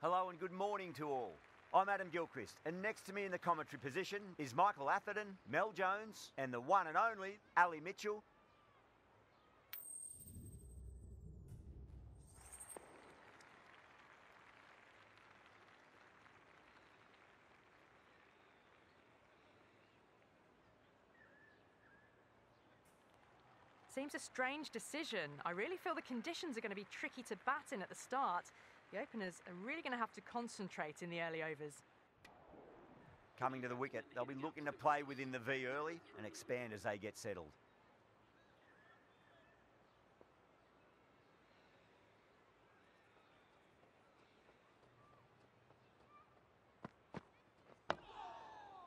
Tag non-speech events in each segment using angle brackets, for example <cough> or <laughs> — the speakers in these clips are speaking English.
Hello and good morning to all. I'm Adam Gilchrist, and next to me in the commentary position is Michael Atherton, Mel Jones, and the one and only Ali Mitchell. Seems a strange decision. I really feel the conditions are going to be tricky to bat in at the start. The openers are really going to have to concentrate in the early overs. Coming to the wicket, they'll be looking to play within the V early and expand as they get settled.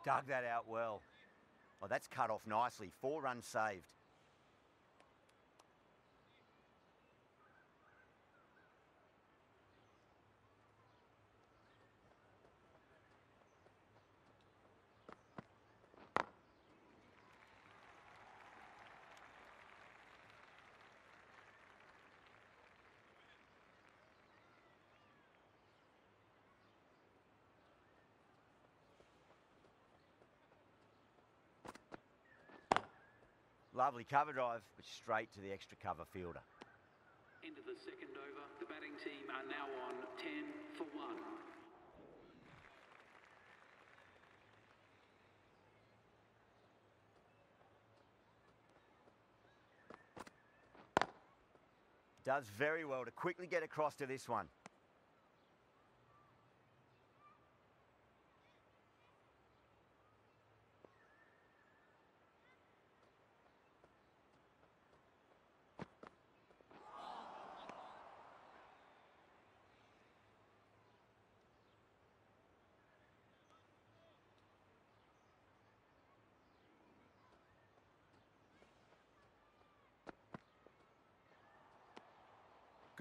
Dug that out well. Oh, that's cut off nicely. Four runs saved. Lovely cover drive, but straight to the extra cover fielder. Into the second over. The batting team are now on 10 for 1. Does very well to quickly get across to this one.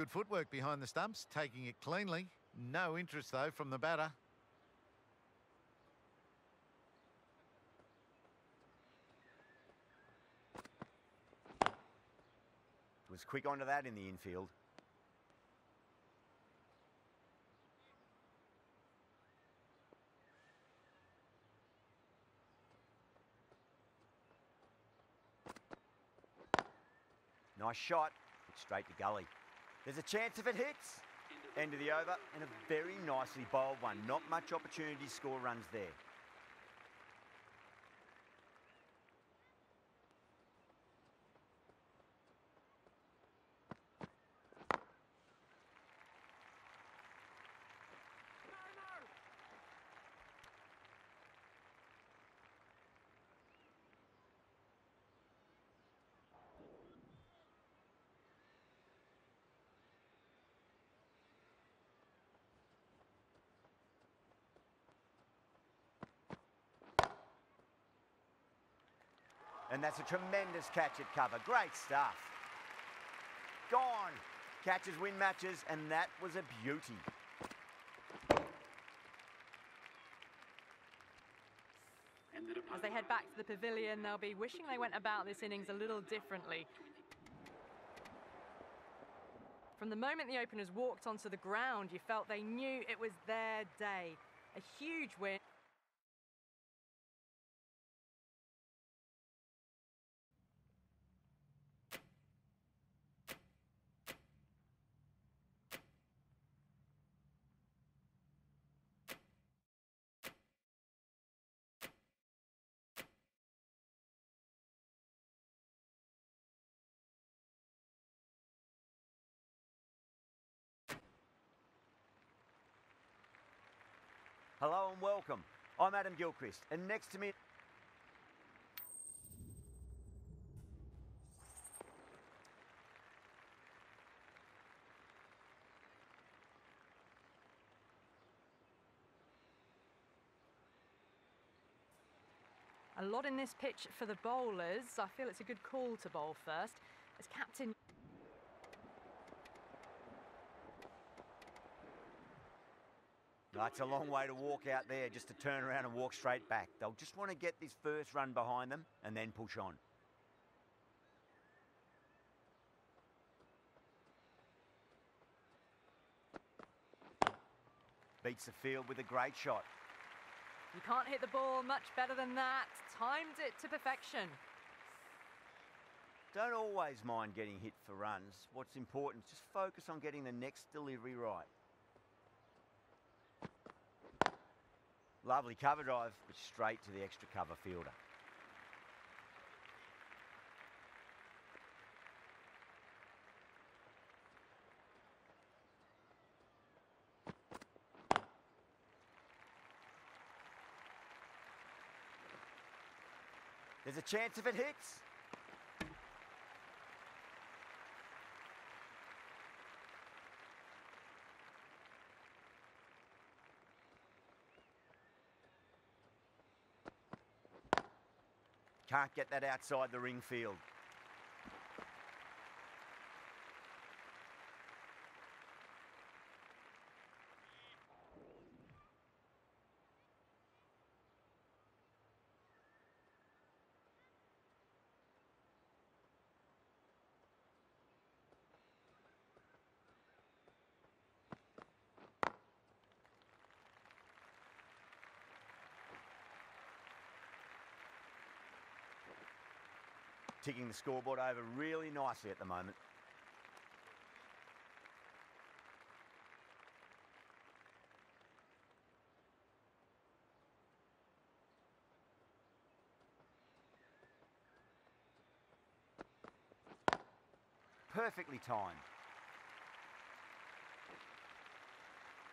Good footwork behind the stumps, taking it cleanly. No interest, though, from the batter. Was quick onto that in the infield. Nice shot, but straight to gully. There's a chance if it hits. End of the over, and a very nicely bowled one. Not much opportunity to score runs there. And that's a tremendous catch at cover. Great stuff. Gone. Catches win matches, and that was a beauty. As they head back to the pavilion, they'll be wishing they went about this innings a little differently. From the moment the openers walked onto the ground, you felt they knew it was their day. A huge win. Hello and welcome. I'm Adam Gilchrist, and next to me. A lot in this pitch for the bowlers. I feel it's a good call to bowl first. As captain. That's a long way to walk out there just to turn around and walk straight back. They'll just want to get this first run behind them and then push on. Beats the field with a great shot. You can't hit the ball much better than that. Timed it to perfection. Don't always mind getting hit for runs. What's important is just focus on getting the next delivery right. Lovely cover drive, but straight to the extra cover fielder. There's a chance if it hits. Can't get that outside the ring field. Ticking the scoreboard over really nicely at the moment. Perfectly timed.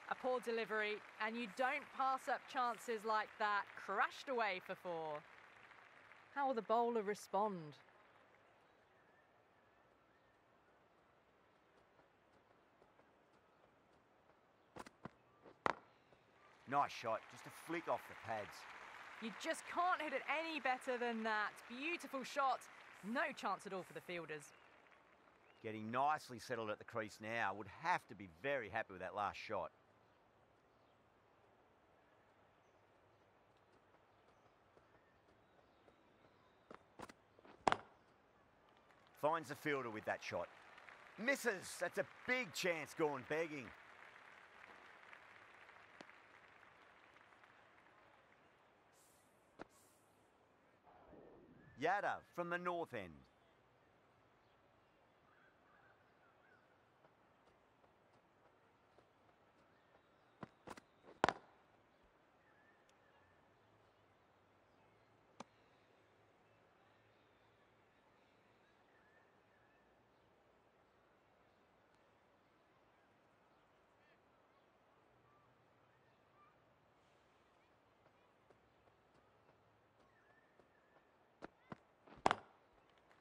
A poor delivery, and you don't pass up chances like that. Crashed away for four. How will the bowler respond? Nice shot, just a flick off the pads. You just can't hit it any better than that. Beautiful shot. No chance at all for the fielders. Getting nicely settled at the crease now. Would have to be very happy with that last shot. Finds the fielder with that shot. Misses. That's a big chance going begging. Yadav from the north end.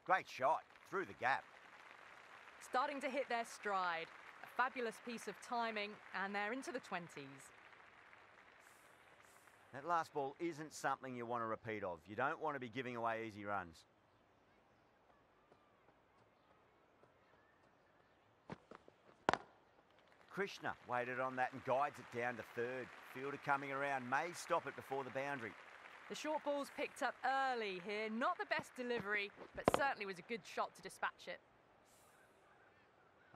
Great shot through the gap. Starting to hit their stride. A fabulous piece of timing, and they're into the 20s. That last ball isn't something you want to repeat of. You don't want to be giving away easy runs. Krishna waited on that and guides it down to third. Fielder coming around may stop it before the boundary. The short ball's picked up early here. Not the best delivery, but certainly was a good shot to dispatch it.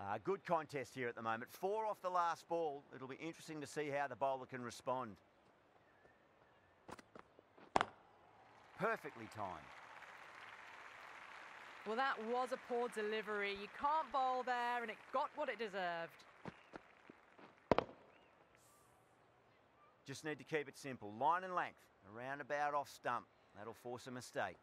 Uh, good contest here at the moment. Four off the last ball. It'll be interesting to see how the bowler can respond. Perfectly timed. Well, that was a poor delivery. You can't bowl there, and it got what it deserved. Just need to keep it simple. Line and length. Around about off stump. That'll force a mistake.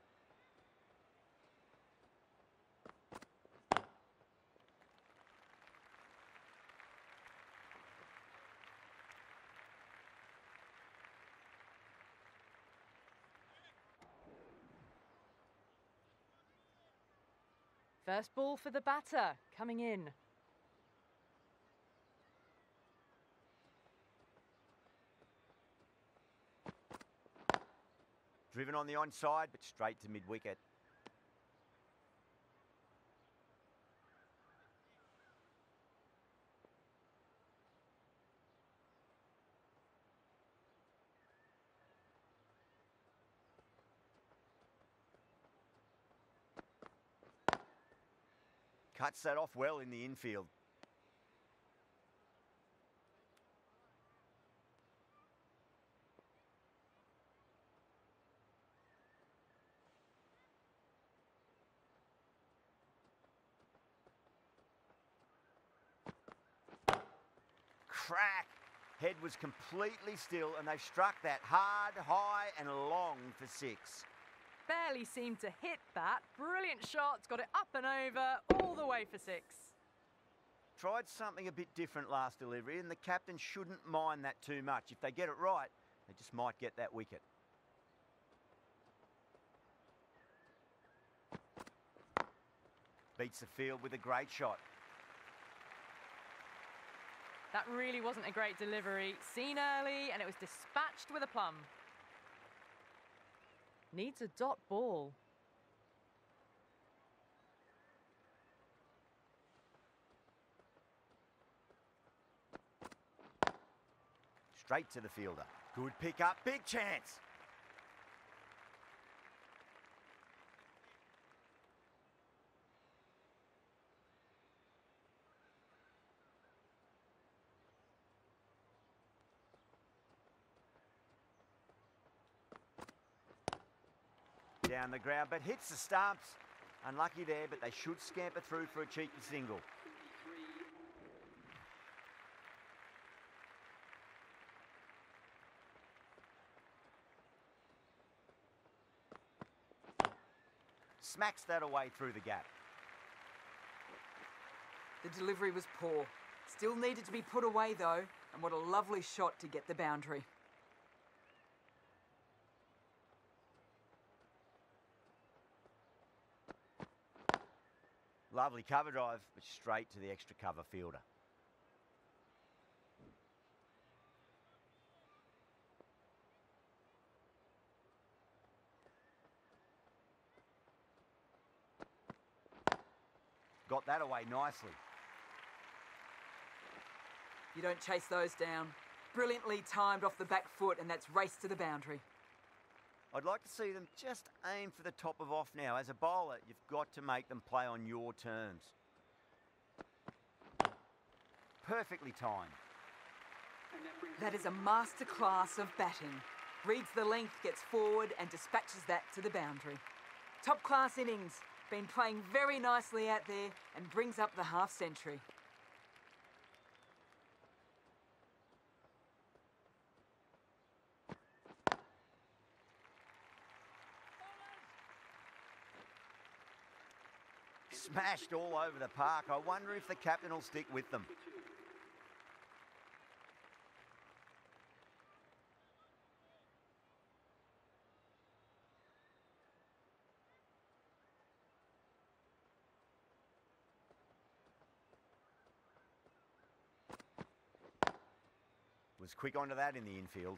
First ball for the batter, coming in. Driven on the onside, but straight to mid-wicket. Cuts that off well in the infield. Crack. Head was completely still, and they've struck that hard, high, and long for six. Barely seemed to hit that. Brilliant shot, got it up and over, all the way for six. Tried something a bit different last delivery, and the captain shouldn't mind that too much. If they get it right, they just might get that wicket. Beats the field with a great shot. That really wasn't a great delivery. Seen early, and it was dispatched with a plum. Needs a dot ball. Straight to the fielder. Good pick up, big chance. Down the ground, but hits the stumps. Unlucky there, but they should scamper through for a cheeky single. Smacks that away through the gap. The delivery was poor. Still needed to be put away though, and what a lovely shot to get the boundary. Lovely cover drive, but straight to the extra cover fielder. Got that away nicely. You don't chase those down. Brilliantly timed off the back foot, and that's race to the boundary. I'd like to see them just aim for the top of off now. As a bowler, you've got to make them play on your terms. Perfectly timed. That is a masterclass of batting. Reads the length, gets forward, and dispatches that to the boundary. Top class innings. Been playing very nicely out there and brings up the half century. Smashed all over the park. I wonder if the captain will stick with them. Was quick onto that in the infield.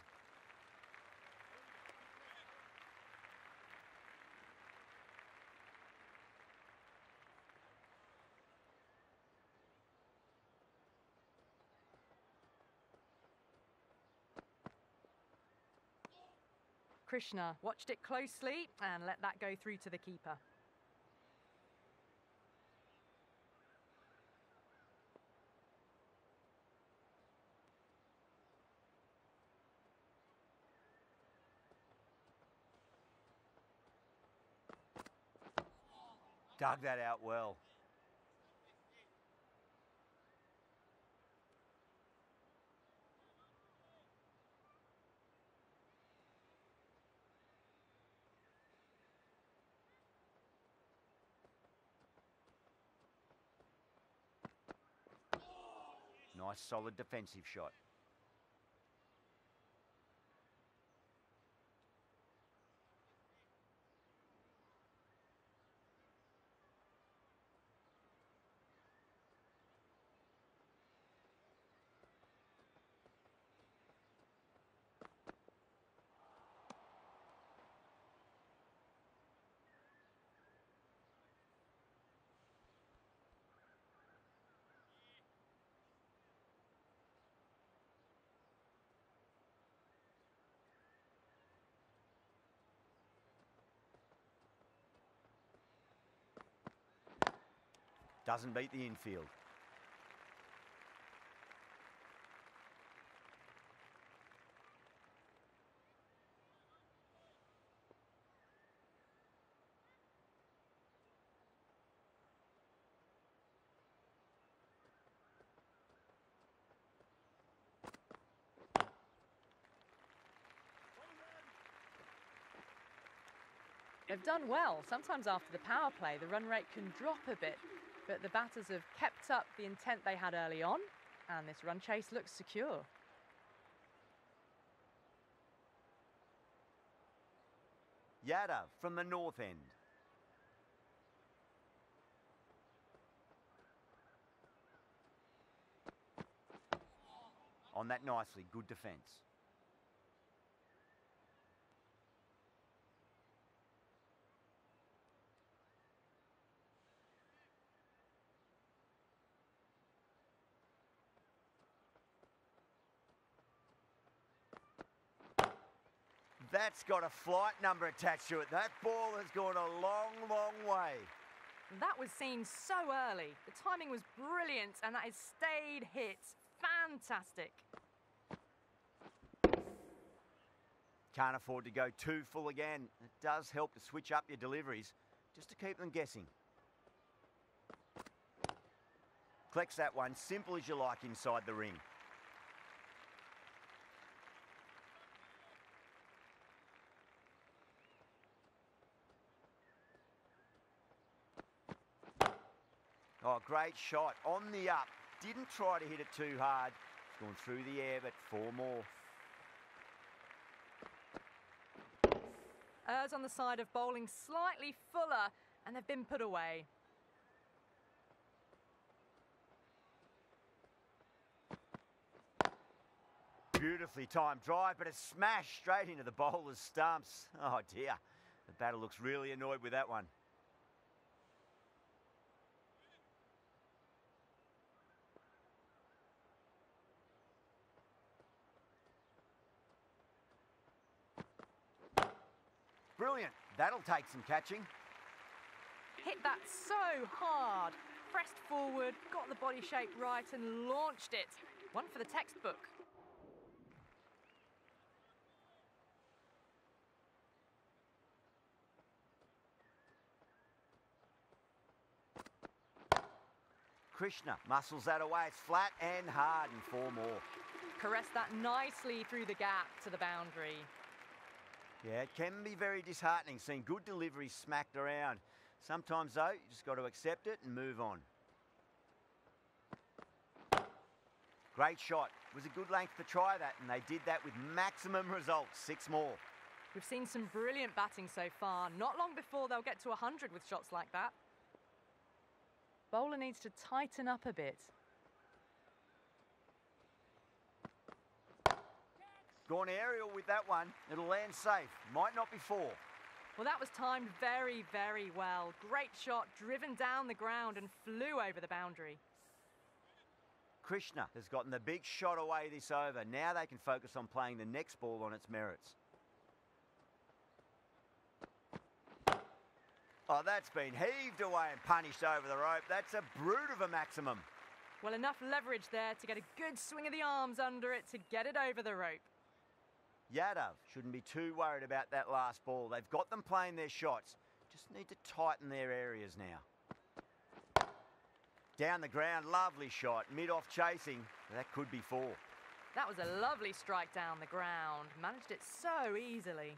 Krishna watched it closely and let that go through to the keeper. Dug that out well. Nice solid defensive shot. Doesn't beat the infield. They've done well. Sometimes after the power play, the run rate can drop a bit, but the batters have kept up the intent they had early on, and this run chase looks secure. Yadav from the north end. On that nicely, good defence. That's got a flight number attached to it. That ball has gone a long, long way. That was seen so early. The timing was brilliant, and that is stayed hit. Fantastic. Can't afford to go too full again. It does help to switch up your deliveries just to keep them guessing. Collects that one, simple as you like inside the ring. Oh, great shot on the up. Didn't try to hit it too hard. It's gone through the air, but four more. Errs on the side of bowling slightly fuller, and they've been put away. Beautifully timed drive, but a smash straight into the bowler's stumps. <laughs> Oh dear, the batter looks really annoyed with that one. Brilliant. That'll take some catching. Hit that so hard. Pressed forward, got the body shape right, and launched it. One for the textbook. Krishna muscles that away. It's flat and hard and four more. Caressed that nicely through the gap to the boundary. Yeah, it can be very disheartening seeing good deliveries smacked around. Sometimes, though, you just got to accept it and move on. Great shot. It was a good length to try that, and they did that with maximum results. Six more. We've seen some brilliant batting so far. Not long before they'll get to 100 with shots like that. Bowler needs to tighten up a bit. Gone aerial with that one. It'll land safe. Might not be four. Well, that was timed very, very well. Great shot, driven down the ground and flew over the boundary. Krishna has gotten the big shot away this over. Now they can focus on playing the next ball on its merits. Oh, that's been heaved away and punished over the rope. That's a brute of a maximum. Well, enough leverage there to get a good swing of the arms under it to get it over the rope. Yadav shouldn't be too worried about that last ball. They've got them playing their shots. Just need to tighten their areas now. Down the ground, lovely shot. Mid-off chasing. That could be four. That was a lovely strike down the ground. Managed it so easily.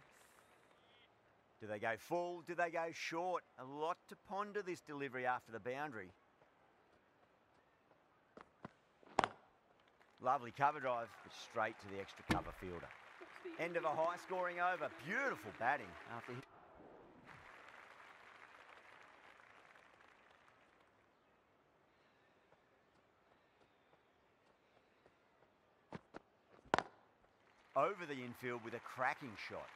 Do they go full? Do they go short? A lot to ponder this delivery after the boundary. Lovely cover drive, but straight to the extra cover fielder. End of a high scoring over. Beautiful batting after. Over the infield with a cracking shot.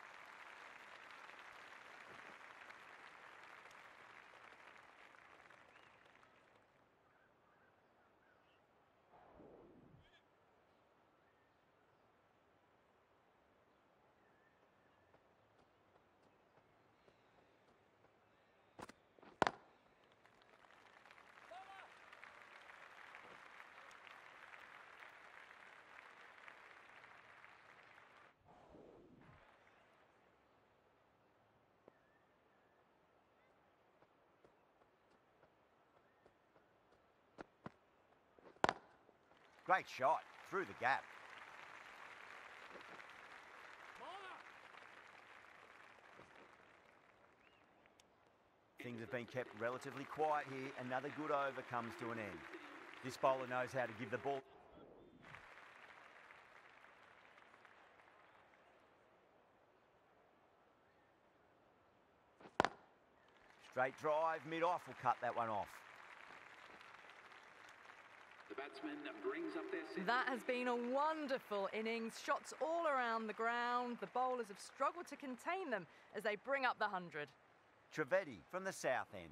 Great shot through the gap. Things have been kept relatively quiet here. Another good over comes to an end. This bowler knows how to give the ball. Straight drive, mid off will cut that one off. The batsman brings up their centre. That has been a wonderful innings. Shots all around the ground. The bowlers have struggled to contain them as they bring up the 100. Trivedi from the south end.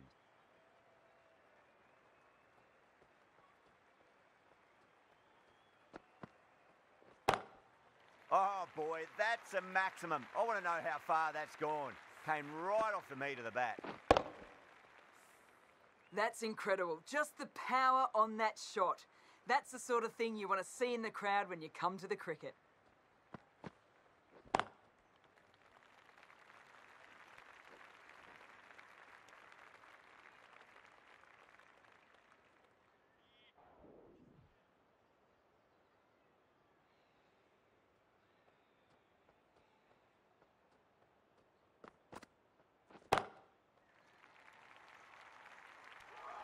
Oh boy, that's a maximum. I want to know how far that's gone. Came right off the meat of the bat. That's incredible. Just the power on that shot. That's the sort of thing you want to see in the crowd when you come to the cricket.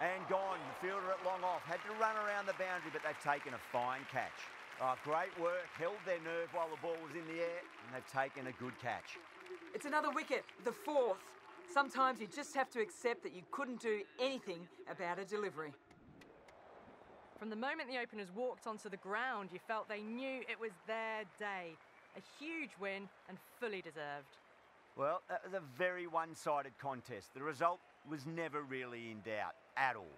And gone. The fielder at long off. Had to run around the boundary, but they've taken a fine catch. Oh, great work. Held their nerve while the ball was in the air, and they've taken a good catch. It's another wicket, the fourth. Sometimes you just have to accept that you couldn't do anything about a delivery. From the moment the openers walked onto the ground, you felt they knew it was their day. A huge win and fully deserved. Well, that was a very one sided contest. The result was never really in doubt at all.